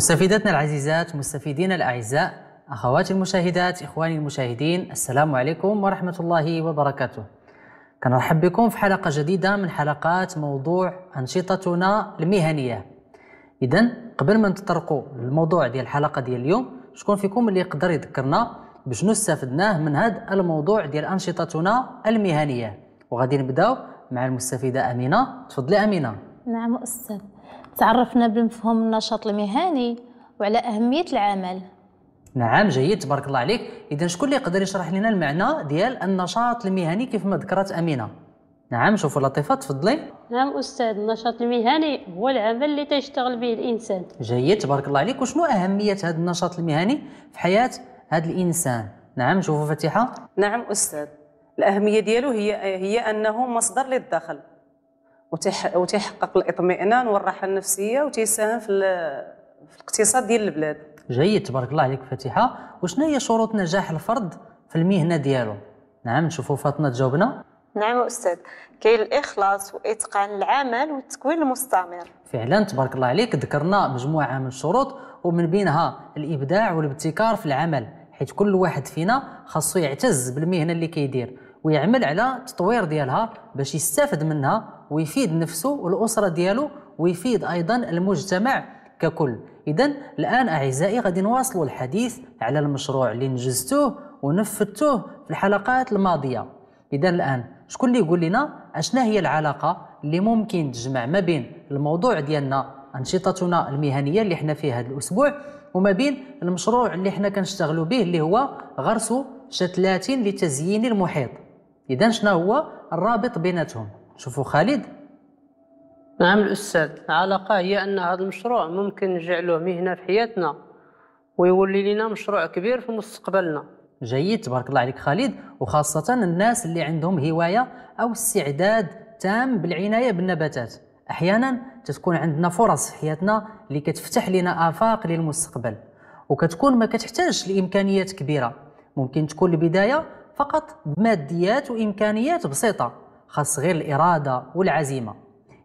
مستفيداتنا العزيزات مستفيدين الأعزاء أخواتي المشاهدات إخواني المشاهدين السلام عليكم ورحمة الله وبركاته. كنرحب بكم في حلقة جديدة من حلقات موضوع أنشطتنا المهنية. إذا قبل ما نتطرقوا للموضوع ديال الحلقة ديال اليوم شكون فيكم اللي يقدر يذكرنا بشنو استفدناه من هذا الموضوع ديال أنشطتنا المهنية؟ وغادي نبداو مع المستفيدة أمينة. تفضلي أمينة. نعم أستاذ. تعرفنا بمفهوم النشاط المهني وعلى أهمية العمل. نعم جيد تبارك الله عليك. إذا شكون اللي يقدر يشرح لنا المعنى ديال النشاط المهني كيف ما ذكرت أمينة؟ نعم شوفوا لطيفة تفضلي. نعم أستاذ النشاط المهني هو العمل اللي تشتغل به الإنسان. جيد تبارك الله عليك. وشنو أهمية هذا النشاط المهني في حياة هذا الإنسان؟ نعم شوفوا فتيحه نعم أستاذ. الأهمية ديالو هي هي أنه مصدر للدخل. وتيحقق الإطمئنان والراحة النفسية وتيساهم في, ال- في الاقتصاد ديال البلاد. جيد تبارك الله عليك فتيحه وشنو هي شروط نجاح الفرد في المهنة ديالو؟ نعم نشوفوا فاطمة تجاوبنا. نعم أستاذ كاين الإخلاص وإتقان العمل والتكوين المستمر. فعلا تبارك الله عليك ذكرنا مجموعة من الشروط ومن بينها الإبداع والابتكار في العمل حيث كل واحد فينا خاصو يعتز بالمهنة اللي كيدير. ويعمل على التطوير ديالها باش يستافد منها ويفيد نفسه والأسرة ديالو ويفيد أيضا المجتمع ككل. اذا الآن أعزائي غادي نواصلوا الحديث على المشروع اللي نجزتوه ونفذتوه في الحلقات الماضية. اذا الآن شكون اللي يقول لنا اشنا هي العلاقة اللي ممكن تجمع ما بين الموضوع ديالنا أنشطتنا المهنية اللي إحنا فيه هذا الأسبوع وما بين المشروع اللي إحنا كنشتغلوا به اللي هو غرس شتلات لتزيين المحيط. إذا شنو هو الرابط بيناتهم؟ شوفوا خالد. نعم الأستاذ العلاقة هي أن هذا المشروع ممكن نجعله مهنة في حياتنا ويولي لنا مشروع كبير في مستقبلنا. جيد تبارك الله عليك خالد. وخاصة الناس اللي عندهم هواية أو استعداد تام بالعناية بالنباتات. أحيانا تتكون عندنا فرص في حياتنا اللي كتفتح لنا آفاق للمستقبل. وكتكون ما كتحتاجش لإمكانيات كبيرة. ممكن تكون البداية فقط بماديات وإمكانيات بسيطة خاص غير الإرادة والعزيمة.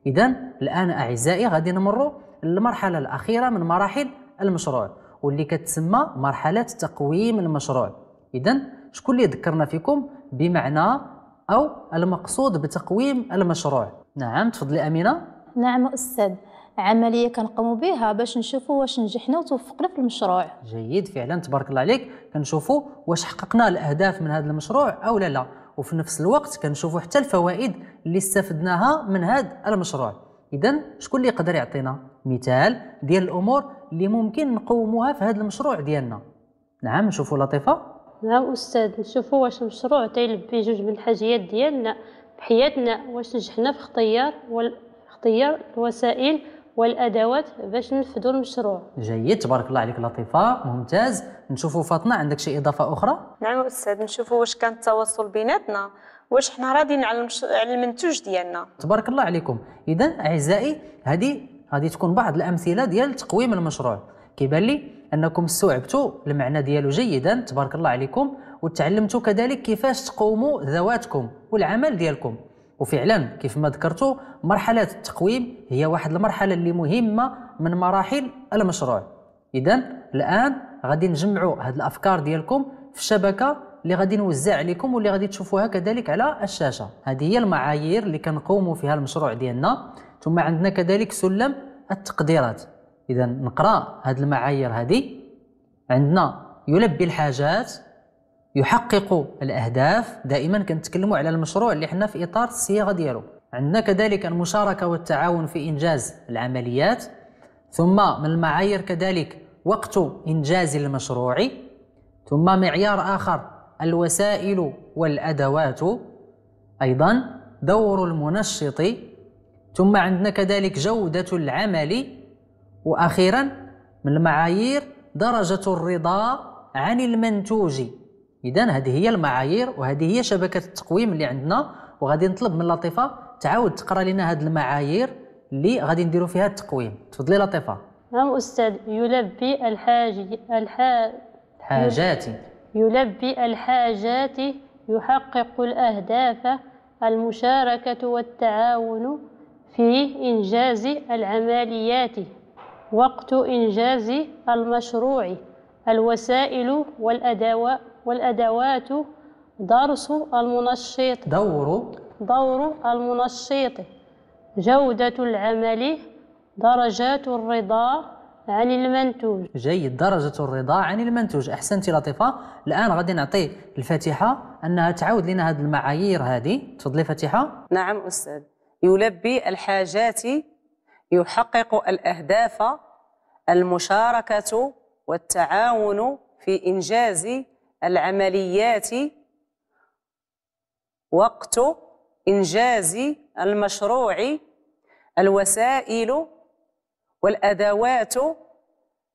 إذا الآن أعزائي غادي نمروا للمرحلة الأخيرة من مراحل المشروع واللي كتسمى مرحلة تقويم المشروع. إذا شكون اللي ذكرنا فيكم بمعنى أو المقصود بتقويم المشروع؟ نعم تفضلي أمينة. نعم أستاذ. عملية كنقوموا بها باش نشوفوا واش نجحنا وتوفقنا في المشروع. جيد فعلا تبارك الله عليك. كنشوفوا واش حققنا الأهداف من هذا المشروع أو لا لا. وفي نفس الوقت كنشوفوا حتى الفوائد اللي استفدناها من هذا المشروع. اذا شكون اللي يقدر يعطينا مثال ديال الأمور اللي ممكن نقوموها في هذا المشروع ديالنا؟ نعم نشوفوا لطيفة. نعم أستاذ نشوفوا واش المشروع تيلبي جوج من الحاجيات ديالنا في حياتنا واش نجحنا في اختيار وال... في اختيار الوسائل والأدوات باش ننفذوا المشروع. جيد تبارك الله عليك لطيفة. ممتاز. نشوفوا فاطمة عندك شي إضافة أخرى؟ نعم أستاذ نشوفوا واش كان التواصل بيناتنا واش حنا راضيين على, المش... على المنتوج ديالنا. تبارك الله عليكم. اذا أعزائي هذه غادي تكون بعض الأمثلة ديال تقويم المشروع. كيبان لي أنكم استوعبتوا المعنى ديالو جيدا. تبارك الله عليكم. وتعلمتوا كذلك كيفاش تقوموا ذواتكم والعمل ديالكم. وفعلا كيف ما ذكرتوا مرحلة التقويم هي واحد المرحلة اللي مهمة من مراحل المشروع. اذا الآن غادي نجمعوا هاد الأفكار ديالكم في الشبكه اللي غادي نوزع عليكم واللي غادي تشوفوها كذلك على الشاشة. هذه هي المعايير اللي كنقوموا فيها المشروع ديالنا. ثم عندنا كذلك سلم التقديرات. اذا نقرأ هذه المعايير هذه عندنا يلبي الحاجات. يحقق الأهداف دائما كنتكلموا على المشروع اللي حنا في إطار الصياغة ديالو. عندنا كذلك المشاركة والتعاون في إنجاز العمليات. ثم من المعايير كذلك وقت إنجاز المشروع. ثم معيار آخر الوسائل والأدوات. أيضا دور المنشط. ثم عندنا كذلك جودة العمل. وأخيرا من المعايير درجة الرضا عن المنتوج. اذا هذه هي المعايير وهذه هي شبكة التقويم اللي عندنا وغادي نطلب من لطيفة تعاود تقرأ لنا هذه المعايير اللي غادي نديروا فيها التقويم. تفضلي لطيفة. نعم أستاذ يلبي الحاج الحا... حاجات يلبي الحاجات يحقق الأهداف المشاركة والتعاون في إنجاز العمليات وقت إنجاز المشروع الوسائل والأدوات. والأدوات درس المنشط. دور. دور المنشط. جودة العمل. درجات الرضا عن المنتوج. جيد. درجة الرضا عن المنتوج. أحسنتي لطيفة. الآن غادي نعطي الفاتحة أنها تعاود لنا هذه المعايير هذه تفضلي فاتحة. نعم أستاذ. يلبي الحاجات يحقق الأهداف المشاركة والتعاون في إنجاز العمليات وقت إنجاز المشروع الوسائل والأدوات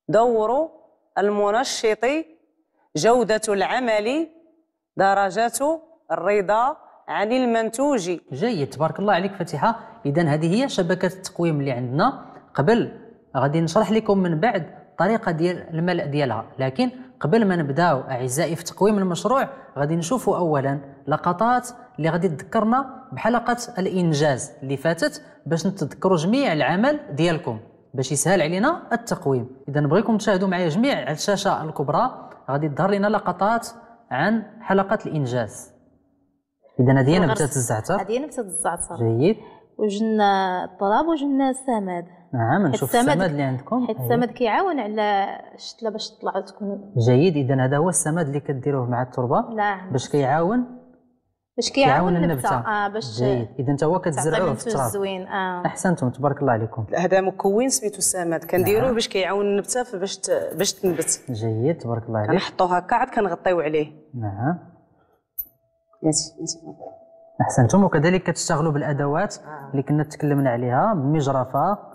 دور المنشط جودة العمل درجة الرضا عن المنتوج. جيد تبارك الله عليك فاتحة. إذا هذه هي شبكة التقويم اللي عندنا. قبل غادي نشرح لكم من بعد الطريقة ديال الملء ديالها لكن قبل ما نبداو أعزائي في تقويم المشروع غادي نشوفوا أولا لقطات اللي غادي تذكرنا بحلقة الإنجاز اللي فاتت باش نتذكروا جميع العمل ديالكم باش يسهل علينا التقويم. إذا نبغيكم تشاهدوا معايا جميع على الشاشة الكبرى غادي تظهر لنا لقطات عن حلقة الإنجاز. إذا هذه نبتة الزعتر. هذه نبتة الزعتر. جيد. وجنا الطراب وجنا السماد. نعم نشوف السماد- اللي عندكم. حيت. السماد كيعاون على الشتله باش تطلع تكون جيد. اذا هذا هو السماد اللي كديروه مع التربة. نعم باش كيعاون؟ باش كيعاون النبتة. آه باش جيد. اذا انت هو كتزرعوه في التراب. زوين آه. أحسنتم. تبارك الله عليكم. هذا مكون سميتو السماد. كنديروه نعم. باش كيعاون النبتة باش باش تنبت. جيد. تبارك الله عليك. كنحطوه هكا عاد كنغطيو عليه. نعم. ياتي أحسنتم. وكذلك كتشتغلوا بالأدوات اللي كنا تكلمنا عليها. المجرفة.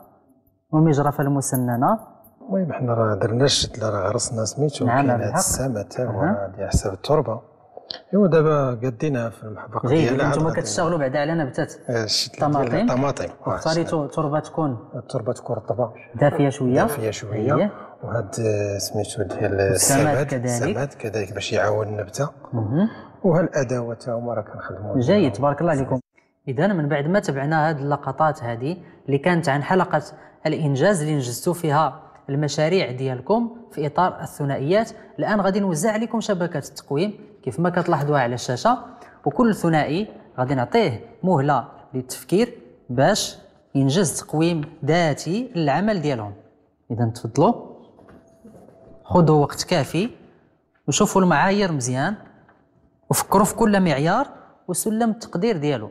والمجرفه المسننة المهم حنا راه درنا الشتل راه غرسنا سميتو نعم، كاين نعم، بالحق. السما حتى هو. على حساب التربة ايوا دابا قادينها في المحبقة ديالها أنتم كتشتغلوا بعدا على نبتات الشتل طماطم. ديال الطماطم واختاريتوا تربة تكون التربة تكون رطبة دافية شوية دافية. شوية وهاد آه، سميتو ديال السماد كذلك. السماد كذلك باش يعاون النبتة. وهالادوات تا هما راه كنخدموا جيد تبارك الله عليكم اذا من بعد ما تبعنا هذه اللقطات هذه اللي كانت عن حلقة الإنجاز اللي نجزتوا فيها المشاريع ديالكم في إطار الثنائيات. الآن غادي نوزع عليكم شبكة التقويم كيف ما كتلاحظوها على الشاشة. وكل ثنائي غادي نعطيه مهلة للتفكير باش ينجز تقويم ذاتي للعمل ديالهم. إذا تفضلوا. خذوا وقت كافي وشوفوا المعايير مزيان. وفكروا في كل معيار وسلم التقدير ديالو.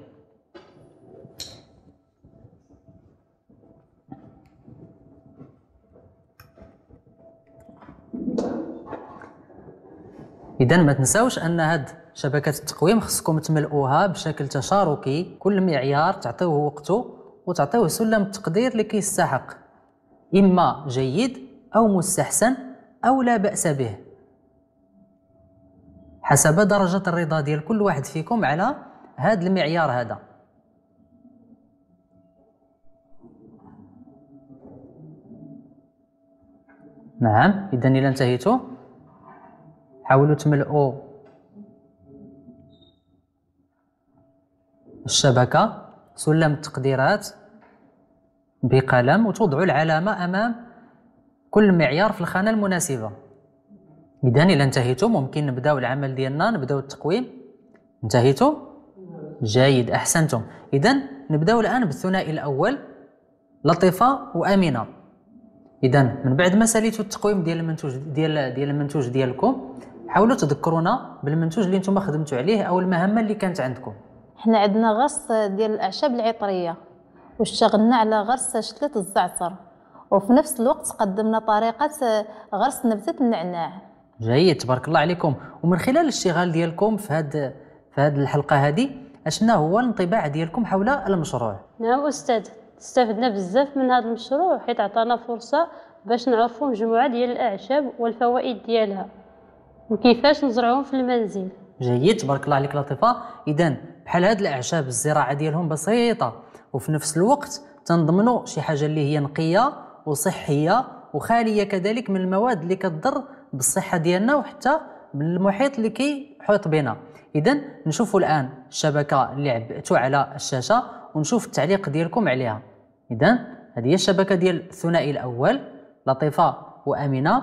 اذا ما تنساوش أن هاد شبكه التقويم خصكم تملؤوها بشكل تشاركي كل معيار تعطيوه وقته وتعطيوه سلم التقدير اللي كيستحق إما جيد أو مستحسن أو لا بأس به. حسب درجة الرضا ديال كل واحد فيكم على هذا المعيار هذا. نعم إذا إلا انتهيتوا. حاولوا تملؤوا الشبكة سلم التقديرات بقلم وتوضعوا العلامة أمام كل معيار في الخانة المناسبة. إذا إلى انتهيتم ممكن نبداو العمل ديالنا نبداو التقويم. انتهيتوا؟ جيد أحسنتم. إذا نبداو الآن بالثنائي الأول لطيفة وامنه إذا من بعد ما ساليتوا التقويم ديال المنتوج ديال ديال المنتوج ديالكم. حاولوا تذكرونا بالمنتوج اللي نتوما خدمتوا عليه أو المهمة اللي كانت عندكم. حنا عندنا غرس ديال الأعشاب العطرية واشتغلنا على غرس شتله الزعتر وفي نفس الوقت قدمنا طريقة غرس نبتة النعناع. جيد تبارك الله عليكم. ومن خلال الاشتغال ديالكم في هاد في هاد الحلقة هذه أشنا هو الانطباع ديالكم حول المشروع؟ نعم أستاذ استفدنا بزاف من هذا المشروع حيت عطانا فرصة باش نعرفوا مجموعة ديال الأعشاب والفوائد ديالها. وكيفاش نزرعوهم في المنزل. جيد تبارك الله عليك لطيفة. اذا بحال هاد الأعشاب الزراعة ديالهم بسيطة وفي نفس الوقت تنضمنوا شي حاجة اللي هي نقية وصحية وخالية كذلك من المواد اللي كتضر بالصحة ديالنا وحتى بالمحيط اللي كيحيط بنا. اذا نشوفوا الآن الشبكة اللي عبئتوا على الشاشة ونشوف التعليق ديالكم عليها. اذا هذه هي الشبكة ديال الثنائي الأول لطيفة وأمنة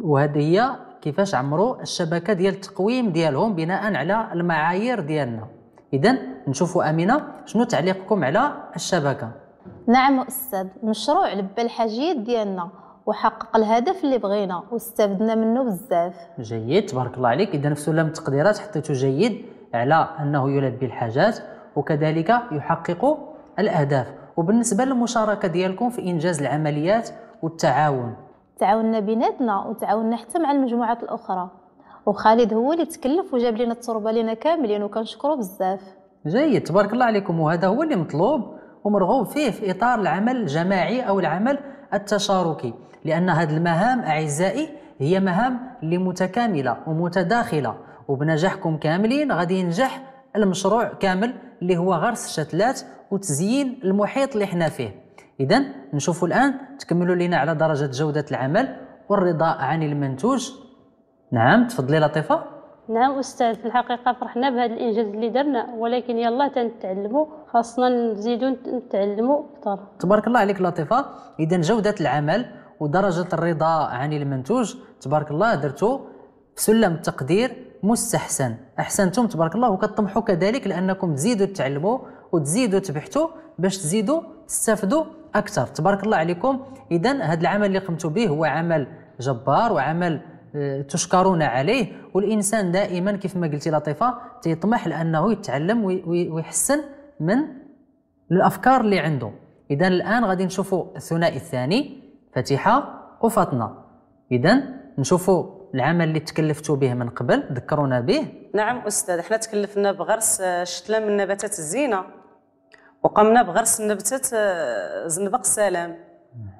وهذه هي كيفاش عمروا الشبكة ديال التقويم ديالهم بناء على المعايير ديالنا. اذا نشوفوا امنه شنو تعليقكم على الشبكة. نعم أستاذ المشروع لبى الحاجيات ديالنا وحقق الهدف اللي بغينا واستفدنا منه بزاف. جيد تبارك الله عليك. اذا في سلم التقديرات حطيته جيد على أنه يلبي الحاجات وكذلك يحقق الأهداف. وبالنسبة للمشاركة ديالكم في إنجاز العمليات والتعاون. تعاوننا بيناتنا وتعاوننا حتى مع المجموعات الأخرى. وخالد هو اللي تكلف وجاب لنا التربة لينا كاملين وكنشكرو بزاف. جيد تبارك الله عليكم. وهذا هو اللي مطلوب ومرغوب فيه في إطار العمل الجماعي أو العمل التشاركي لأن هذه المهام أعزائي هي مهام اللي متكامله ومتداخلة وبنجاحكم كاملين غادي ينجح المشروع كامل اللي هو غرس الشتلات وتزيين المحيط اللي حنا فيه. اذا نشوفوا الآن تكملوا لنا على درجة جودة العمل والرضا عن المنتوج. نعم تفضلي لطيفة. نعم أستاذ في الحقيقة فرحنا بهذا الإنجاز اللي درنا ولكن يلا تنتعلموا خاصنا نزيدوا نتعلموا أكثر. تبارك الله عليك لطيفة. اذا جودة العمل ودرجة الرضا عن المنتوج تبارك الله درتو في سلم التقدير مستحسن. أحسنتم تبارك الله وكطمحوا كذلك لأنكم تزيدوا تتعلموا وتزيدوا تبحثوا باش تزيدوا تستافدوا أكثر. تبارك الله عليكم. اذا هذا العمل اللي قمتوا به هو عمل جبار وعمل آه، تشكرون عليه. والإنسان دائما كيف ما قلتي لطيفة تيطمح لأنه يتعلم وي- وي- ويحسن من الأفكار اللي عنده. اذا الآن غادي نشوفوا الثنائي الثاني فتيحه وفاطمه اذا نشوفوا العمل اللي تكلفتوا به من قبل ذكرونا به. نعم أستاذ إحنا تكلفنا بغرس آه، شتلة من نباتات الزينة. وقمنا بغرس نبته آه، زنبق السلام.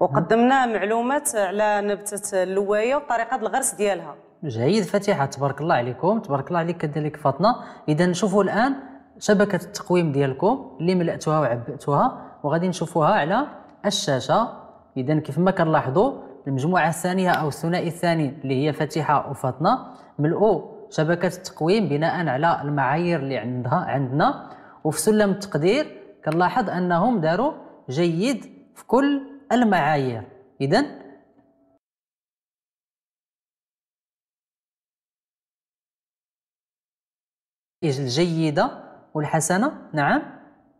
وقدمنا معلومات على نبتة اللواية وطريقة الغرس ديالها. جيد فتيحه تبارك الله عليكم. تبارك الله عليك كذلك فاطمة. إذا نشوفوا الآن شبكة التقويم ديالكم اللي ملأتوها وعبأتوها وغادي نشوفوها على الشاشة. إذا كيف ما كنلاحظوا المجموعة الثانية أو الثنائي الثاني اللي هي فتيحه وفاطمة ملؤوا شبكة التقويم بناء على المعايير اللي عندها عندنا. وفي سلم التقدير كنلاحظ أنهم داروا جيد في كل المعايير. اذا الجيدة والحسنة نعم.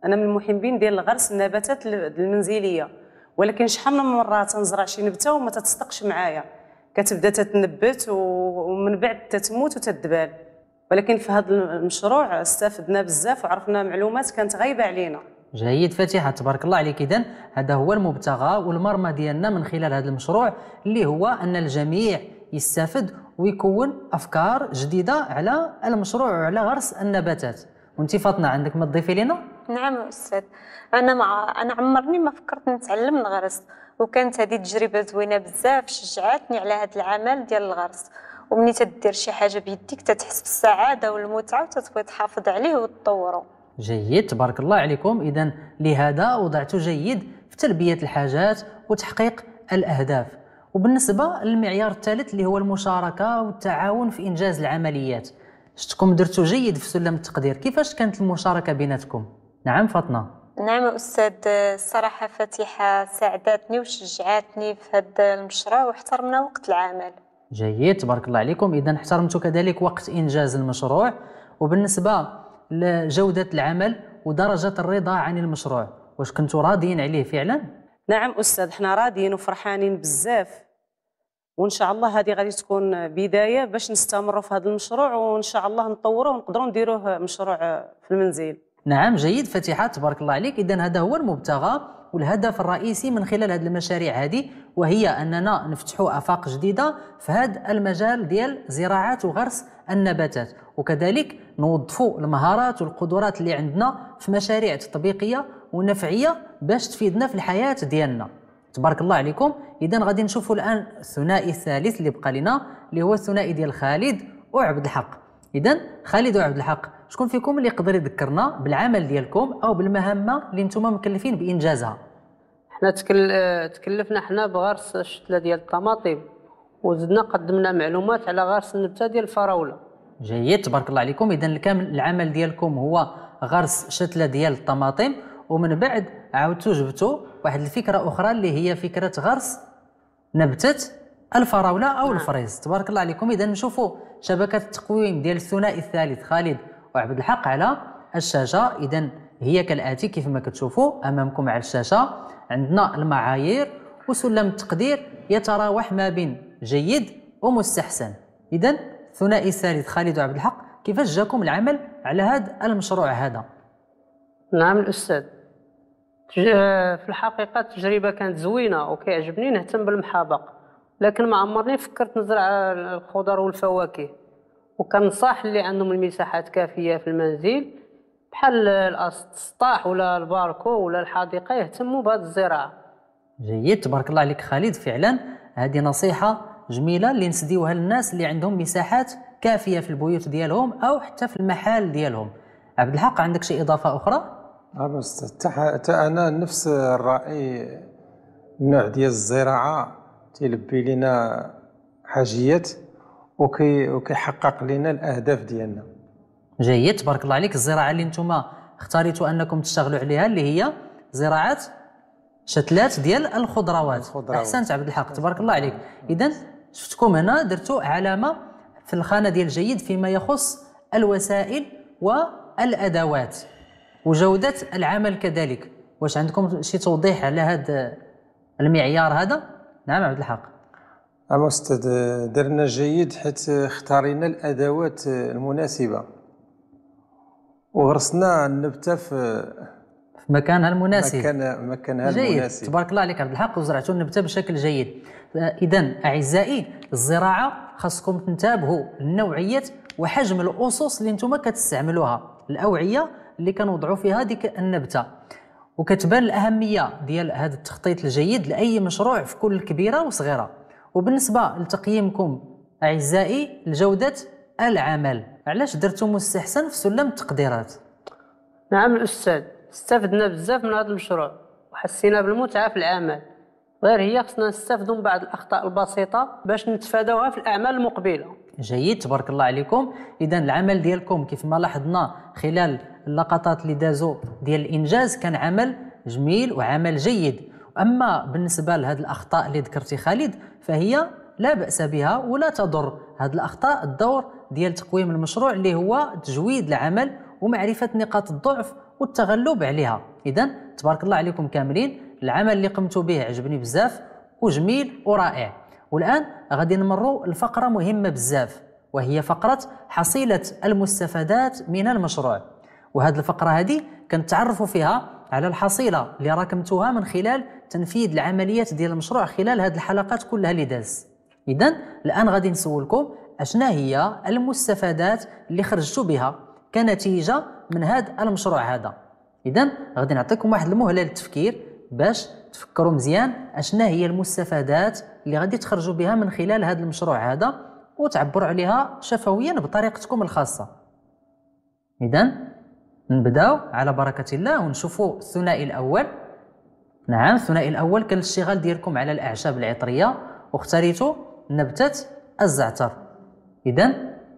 أنا من المحبين ديال الغرس النباتات ال- المنزلية ولكن شحال من مرة تنزرع شي نبتة وما تتصدقش معايا؟ كتبدا تتنبت ومن بعد تتموت وتدبال. ولكن في هذا المشروع استفدنا بزاف وعرفنا معلومات كانت غايبة علينا. جيد فتيحة تبارك الله عليك. إذن هذا هو المبتغى والمرمى ديالنا من خلال هذا المشروع اللي هو أن الجميع يستفد ويكون أفكار جديدة على المشروع وعلى غرس النباتات. وانت فاطمة عندك ما تضيفي لنا؟ نعم أستاذ. أنا مع أنا عمرني ما فكرت نتعلم نغرس وكانت هذه تجربة زوينة بزاف شجعتني على هذا العمل ديال الغرس. ومني تدير شي حاجة بيديك تتحس بالسعادة والمتعة وتتبغي تحافظ عليه وتطوره. جيد. تبارك الله عليكم. إذا لهذا وضعت جيد في تلبية الحاجات وتحقيق الأهداف. وبالنسبة للمعيار الثالث اللي هو المشاركة والتعاون في إنجاز العمليات. شتكم درتوا جيد في سلم التقدير. كيفاش كانت المشاركة بيناتكم؟ نعم فاطمة. نعم أستاذ الصراحة فاتحة ساعدتني وشجعتني في هذا المشروع واحترمنا وقت العمل. جيد تبارك الله عليكم. اذا احترمتوا كذلك وقت إنجاز المشروع. وبالنسبة لجودة العمل ودرجة الرضا عن المشروع. واش كنتوا راضيين عليه فعلا؟ نعم أستاذ حنا راضيين وفرحانين بزاف. وإن شاء الله هذه غادي تكون بداية باش نستمروا في هذا المشروع وإن شاء الله نطوروه ونقدروا نديروه مشروع في المنزل. نعم جيد فتيحة تبارك الله عليك. إذا هذا هو المبتغى والهدف الرئيسي من خلال هذه المشاريع هذه وهي أننا نفتحوا آفاق جديدة في هذا المجال ديال زراعة وغرس النباتات. وكذلك نوظفوا المهارات والقدرات اللي عندنا في مشاريع تطبيقية ونفعية باش تفيدنا في الحياة ديالنا. تبارك الله عليكم. إذا غادي نشوفوا الآن الثنائي الثالث اللي بقى لنا اللي هو الثنائي ديال خالد وعبد الحق. إذا خالد وعبد الحق شكون فيكم اللي يقدر يذكرنا بالعمل ديالكم أو بالمهمة اللي نتوما مكلفين بإنجازها؟ حنا تكل... تكلفنا حنا بغرس الشتلة ديال الطماطم وزدنا قدمنا معلومات على غرس النبتة ديال الفراولة. جيد تبارك الله عليكم. اذا الكامل العمل ديالكم هو غرس شتلة ديال الطماطم. ومن بعد عاودتوا جبتوا واحد الفكرة أخرى اللي هي فكرة غرس نبتة الفراولة أو الفريز. تبارك الله عليكم. اذا نشوفوا شبكة التقويم ديال الثنائي الثالث خالد. وعبد الحق على الشاشة. اذا هي كالآتي كيف ما كتشوفوا أمامكم على الشاشة. عندنا المعايير وسلم التقدير يتراوح ما بين جيد ومستحسن. اذا الثنائي الثالث خالد وعبد الحق كيفاش جاكم العمل على هذا المشروع هذا؟ نعم الأستاذ. تج- في الحقيقة التجربة كانت زوينة وكيعجبني نهتم بالمحابق. لكن ما عمرني فكرت نزرع الخضر والفواكه. وكنصح اللي عندهم المساحات كافية في المنزل بحال الأسطح ولا الباركو ولا الحديقة يهتموا بهذه الزراعة. جيد تبارك الله عليك خالد. فعلا هذه نصيحة جميلة اللي نسديوها للناس اللي عندهم مساحات كافية في البيوت ديالهم أو حتى في المحال ديالهم. عبد الحق عندك شي إضافة أخرى؟ آه بس أنا نفس الرأي النوع ديال الزراعة تيلبي لنا حاجيات وكي وكيحقق لنا الأهداف ديالنا. جيد تبارك الله عليك. الزراعة اللي نتوما اختاريتوا أنكم تشتغلوا عليها اللي هي زراعة شتلات ديال الخضروات. الخضروات. أحسنت عبد الحق تبارك الله عليك. إذا شفتكم هنا درتوا علامة في الخانة ديال جيد فيما يخص الوسائل والأدوات وجودة العمل كذلك. واش عندكم شي توضيح على هذا المعيار هذا؟ نعم عبد الحق. أما أستاذ درنا جيد حيت اختارينا الأدوات المناسبة. وغرسنا النبته في في مكانها المناسب. مكان مكانها جيد. المناسب. تبارك الله عليك عبد الحق وزرعتوا النبتة بشكل جيد. اذا أعزائي الزراعة خاصكم تنتبهوا لنوعيه وحجم الأسس اللي نتوما كتستعملوها. الأوعية اللي كنوضعوا فيها ديك النبتة. وكتبان الأهمية ديال هذا التخطيط الجيد لأي مشروع في كل كبيرة وصغيرة. وبالنسبة لتقييمكم أعزائي لجودة العمل علاش درتوا مستحسن في سلم التقديرات؟ نعم الأستاذ استفدنا بزاف من هذا المشروع وحسينا بالمتعة في العمل غير هي خصنا نستافدوا من بعض الأخطاء البسيطة باش نتفاداوها في الأعمال المقبلة. جيد تبارك الله عليكم. إذا العمل ديالكم كيف ما لاحظنا خلال اللقطات اللي دازوا ديال الإنجاز كان عمل جميل وعمل جيد. أما بالنسبة لهذه الأخطاء اللي ذكرتي خالد فهي لا بأس بها ولا تضر. هذه الأخطاء الدور ديال تقويم المشروع اللي هو تجويد العمل ومعرفة نقاط الضعف والتغلب عليها. اذا تبارك الله عليكم كاملين العمل اللي قمتوا به عجبني بزاف وجميل ورائع. والآن غادي نمروا لفقرة مهمة بزاف وهي فقرة حصيلة المستفادات من المشروع. وهذه الفقرة هذه كنتعرفوا فيها على الحصيلة اللي راكمتوها من خلال تنفيذ العمليات ديال المشروع خلال هذه الحلقات كلها اللي داز. اذا الآن غادي نسولكم أشنا هي المستفادات اللي خرجتوا بها كنتيجة من هذا المشروع هذا. اذا غادي نعطيكم واحد المهله للتفكير باش تفكروا مزيان أشنا هي المستفادات اللي غادي تخرجوا بها من خلال هذا المشروع هذا وتعبروا عليها شفويا بطريقتكم الخاصة. اذا نبداو على بركة الله ونشوفوا الثنائي الأول. نعم الثنائي الأول كان الاشتغال ديالكم على الاعشاب العطرية واختاريتوا نبتة الزعتر. إذا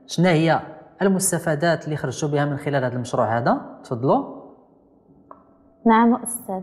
شنو هي المستفادات اللي خرجتوا بها من خلال هذا المشروع هذا؟ تفضلوا نعم أستاذ.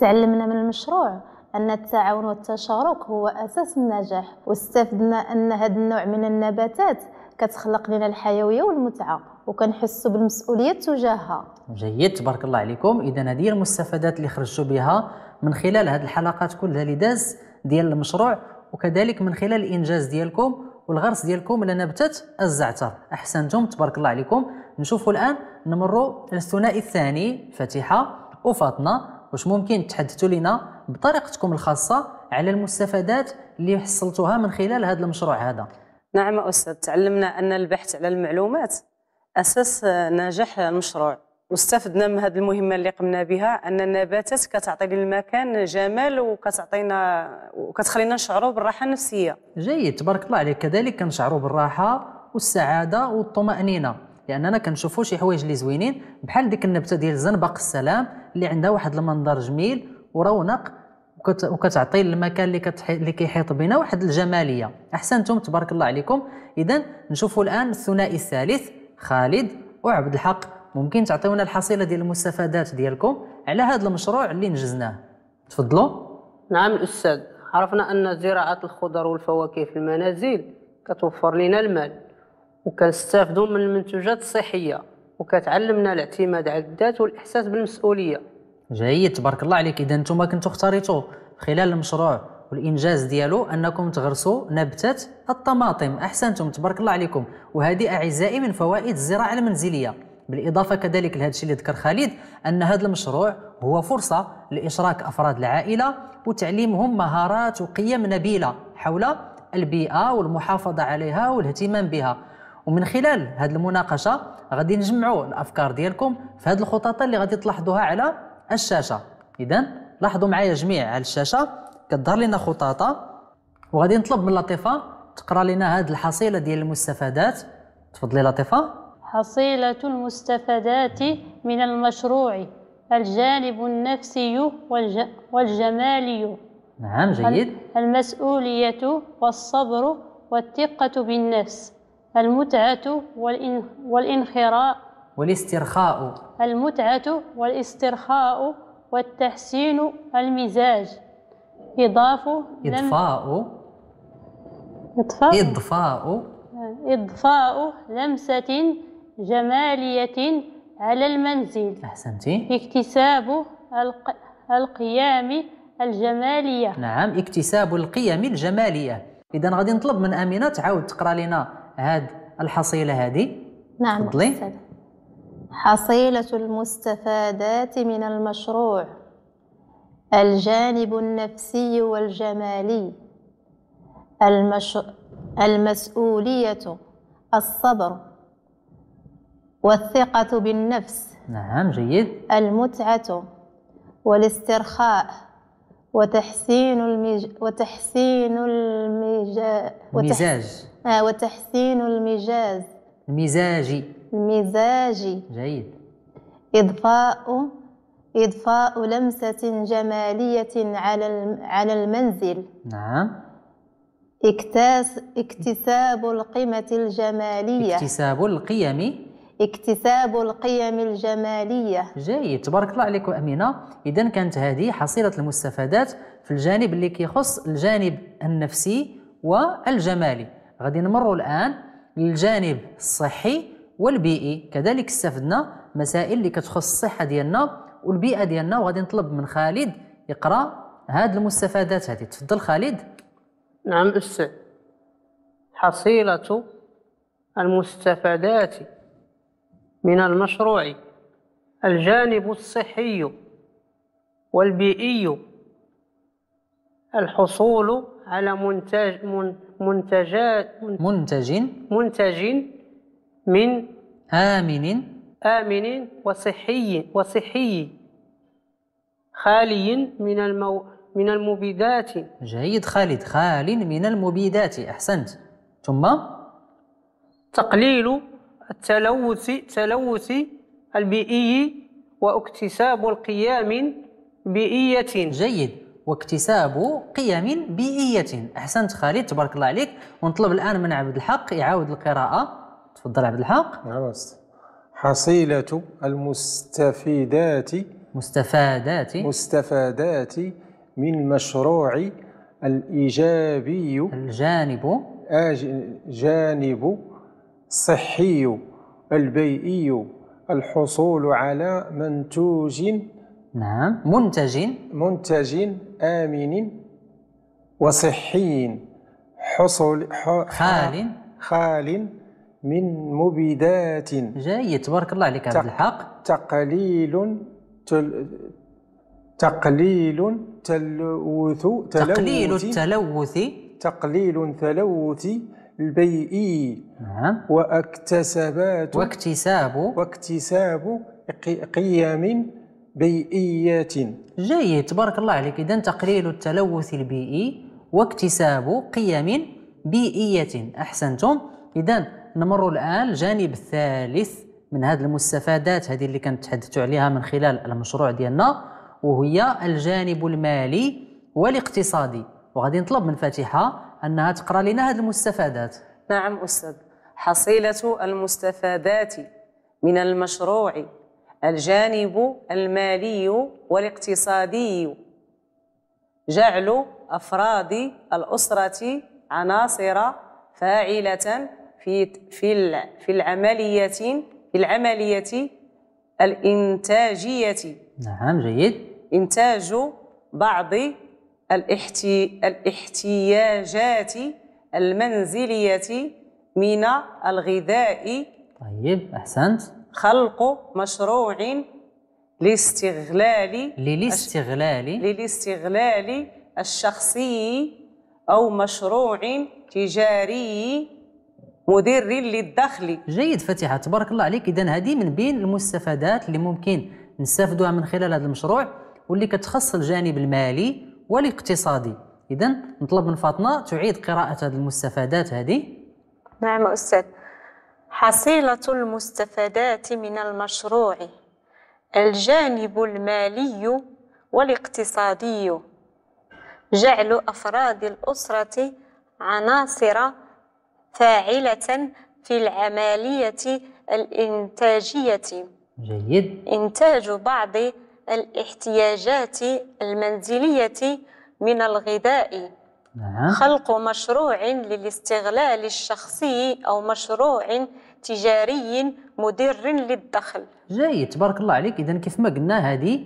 تعلمنا من المشروع أن التعاون والتشارك هو أساس النجاح واستفدنا أن هذا النوع من النباتات كتخلق لنا الحيوية والمتعة وكنحسوا بالمسؤولية تجاهها. جيد تبارك الله عليكم. إذا هذه المستفادات اللي خرجتوا بها من خلال هذه الحلقات كلها اللي داز ديال المشروع وكذلك من خلال الإنجاز ديالكم والغرس ديالكم لنبته الزعتر. أحسنتم تبارك الله عليكم. نشوفوا الآن نمروا للثنائي الثاني فاتحة وفاطمه واش ممكن تحدثوا لنا بطريقتكم الخاصة على المستفادات اللي حصلتوها من خلال هذا المشروع هذا؟ نعم أستاذ تعلمنا أن البحث على المعلومات أساس نجاح المشروع. واستفدنا من هذه المهمة اللي قمنا بها أن النباتات كتعطي للمكان جمال وكتعطينا وكتخلينا نشعروا بالراحة النفسية. جيد تبارك الله عليك. كذلك كنشعروا بالراحة والسعادة والطمأنينة لأننا كنشوفوا شي حوايج اللي زوينين. بحال ديك النبتة ديال زنبق السلام اللي عندها واحد المنظر جميل ورونق وكتعطي المكان اللي كتحي... اللي كيحيط بنا واحد الجمالية. أحسنتم تبارك الله عليكم. اذا نشوفوا الآن الثنائي الثالث خالد وعبد الحق. ممكن تعطيونا الحصيلة ديال المستفادات ديالكم على هذا المشروع اللي نجزناه. تفضلوا. نعم الأستاذ عرفنا أن زراعة الخضر والفواكه في المنازل كتوفر لنا المال وكنستافدوا من المنتوجات الصحية وكتعلمنا الاعتماد على الذات والإحساس بالمسؤولية. جيد تبارك الله عليك. إذا أنتم كنتوا اختاريتوا خلال المشروع والإنجاز ديالو أنكم تغرسوا نبتة الطماطم. أحسنتم تبارك الله عليكم. وهذه أعزائي من فوائد الزراعة المنزلية. بالإضافة كذلك لهذا الشيء اللي ذكر خالد أن هذا المشروع هو فرصة لإشراك أفراد العائلة وتعليمهم مهارات وقيم نبيلة حول البيئة والمحافظة عليها والاهتمام بها. ومن خلال هذه المناقشة غادي نجمعوا الأفكار ديالكم في هذه الخطط اللي غادي تلاحظوها على الشاشة. اذا لاحظوا معايا جميع على الشاشة. كتظهر لنا خطاطة وغادي نطلب من لطيفة تقرأ لنا هذه الحصيلة ديال المستفادات. تفضلي لطيفة. حصيلة المستفادات من المشروع الجانب النفسي والج... والجمالي نعم جيد. المسؤولية والصبر والثقة بالنفس المتعة والإن... والانخراء. والاسترخاء. المتعة والاسترخاء والتحسين المزاج. إضاف لم... إضفاء. إضفاء؟ إضفاء. إضفاء لمسة جمالية على المنزل. احسنتي اكتساب الق... القيام الجمالية. نعم اكتساب القيم الجمالية. إذا غادي نطلب من أمينة تعاود تقرأ لنا هذه الحصيلة هذه نعم تفضلي. حصيلة المستفادات من المشروع. الجانب النفسي والجمالي. المش... المسؤولية الصبر. والثقة بالنفس. نعم جيد. المتعة. والاسترخاء. وتحسين المج... وتحسين المجا... وتح... المزاج. آه وتحسين المجاز المزاجي. المزاج جيد. إضفاء إضفاء لمسة جمالية على على المنزل. نعم. اكتاس اكتساب القيمة الجمالية. اكتساب القيم. اكتساب القيم الجمالية. جيد. تبارك الله عليك أمينة إذا كانت هذه حصيلة المستفادات في الجانب اللي كيخص الجانب النفسي والجمالي. غادي نمروا الآن للجانب الصحي. والبيئي كذلك استفدنا مسائل اللي كتخص الصحة ديالنا والبيئة ديالنا وغادي نطلب من خالد يقرأ هاد المستفادات هذه تفضل خالد. نعم أستاذ. حصيلة المستفادات من المشروع. الجانب الصحي والبيئي. الحصول على منتج من- منتجات من- منتج منتج من آمن آمن وصحي وصحي. خالي من المو من المبيدات. جيد خالد خال من المبيدات أحسنت. ثم؟ تقليل التلوث التلوث البيئي واكتساب القيام بيئية. جيد. واكتساب قيم بيئية. أحسنت خالد تبارك الله عليك. ونطلب الآن من عبد الحق يعاود القراءة. تفضل عبد الحق. نعم. حصيلة المستفيدات. مستفادات. مستفادات من المشروع الإيجابي. الجانب. جانب الصحي البيئي. الحصول على منتوج. نعم. منتج. منتج آمن وصحي. حصل ح- خال. خال. من مبيدات. جيد تبارك الله عليك عبد الحق. تقليل تل تقليل تلوث تقليل تلوث. التلوث. تقليل تلوث البيئي نعم. واكتسابات واكتساب. واكتساب قي- قيم بيئية. جيد تبارك الله عليك. إذا تقليل التلوث البيئي واكتساب قيم بيئية. أحسنتم؟ إذا نمر الآن الجانب الثالث من هذه المستفادات هذه اللي كنتحدثوا عليها من خلال المشروع ديالنا وهي الجانب المالي والاقتصادي. وغادي نطلب من فاتحة أنها تقرأ لنا هذه المستفادات. نعم أستاذ. حصيلة المستفادات من المشروع الجانب المالي والاقتصادي. جعل أفراد الأسرة عناصر فاعلة في في في العملية في العملية الإنتاجية. نعم جيد. إنتاج بعض الاحتي... الاحتياجات المنزلية من الغذاء. طيب أحسنت. خلق مشروع لاستغلال للاستغلال. للاستغلال الشخصي أو مشروع تجاري. مدر للدخل. جيد فتيحة تبارك الله عليك. إذا هذه من بين المستفادات اللي ممكن نستافدوها من خلال هذا المشروع واللي كتخص الجانب المالي والاقتصادي. إذا نطلب من فاطمة تعيد قراءة هذه المستفادات هذه. نعم أستاذ. حصيلة المستفادات من المشروع. الجانب المالي والاقتصادي. جعل أفراد الأسرة عناصر فاعلة في العملية الإنتاجية. جيد. إنتاج بعض الاحتياجات المنزلية من الغذاء. نعم. خلق مشروع للاستغلال الشخصي أو مشروع تجاري مدر للدخل. جيد. تبارك الله عليك. اذا كيف ما قلنا هذه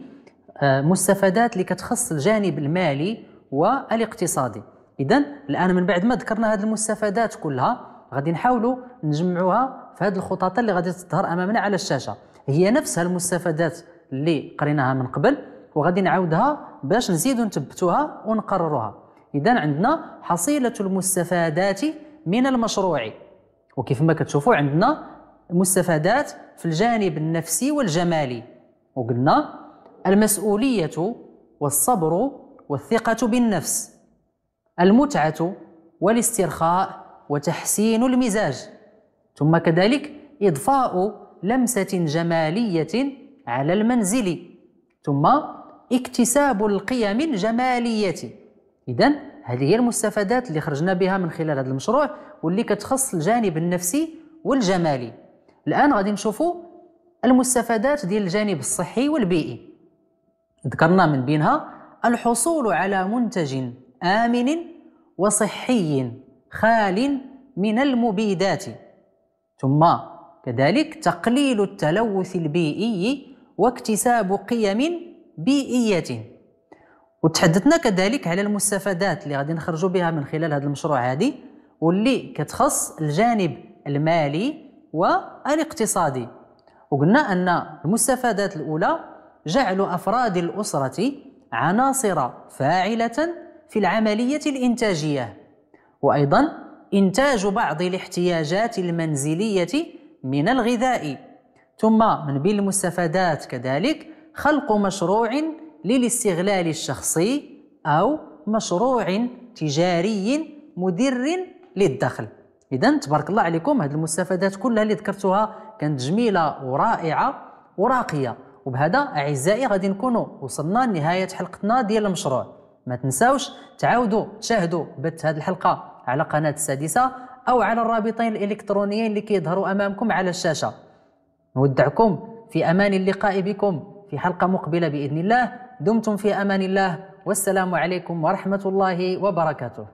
آه، مستفادات اللي كتخص الجانب المالي والإقتصادي. اذا الآن من بعد ما ذكرنا هذه المستفادات كلها غادي نحاولوا نجمعوها في هذه الخطط اللي غادي تظهر أمامنا على الشاشة. هي نفسها المستفادات اللي قريناها من قبل وغادي نعاودها باش نزيدوا نثبتوها ونقرروها. اذا عندنا حصيلة المستفادات من المشروع. وكيف ما كتشوفوا عندنا مستفادات في الجانب النفسي والجمالي. وقلنا المسؤولية والصبر والثقة بالنفس. المتعة والاسترخاء وتحسين المزاج ثم كذلك إضفاء لمسة جمالية على المنزل ثم اكتساب القيم الجمالية. إذا هذه هي المستفادات اللي خرجنا بها من خلال هذا المشروع واللي كتخص الجانب النفسي والجمالي. الآن غادي نشوفوا المستفادات ديال الجانب الصحي والبيئي. ذكرنا من بينها الحصول على منتج. آمن وصحي خال من المبيدات. ثم كذلك تقليل التلوث البيئي واكتساب قيم بيئية. وتحدثنا كذلك على المستفادات اللي غادي نخرجوا بها من خلال هذا المشروع هذه واللي كتخص الجانب المالي والاقتصادي. وقلنا أن المستفادات الأولى جعل أفراد الأسرة عناصر فاعلة في العملية الإنتاجية. وأيضا إنتاج بعض الاحتياجات المنزلية من الغذاء. ثم من بين المستفادات كذلك خلق مشروع للاستغلال الشخصي أو مشروع تجاري مدر للدخل. إذا تبارك الله عليكم هذه المستفادات كلها اللي ذكرتها كانت جميلة ورائعة وراقية. وبهذا أعزائي غادي نكونوا وصلنا لنهاية حلقتنا ديال المشروع. ما تنساوش تعاودوا تشاهدوا بث هذه الحلقة على قناة السادسة أو على الرابطين الإلكترونيين اللي كيظهروا أمامكم على الشاشة. نودعكم في أمان اللقاء بكم في حلقة مقبلة بإذن الله. دمتم في أمان الله. والسلام عليكم ورحمة الله وبركاته.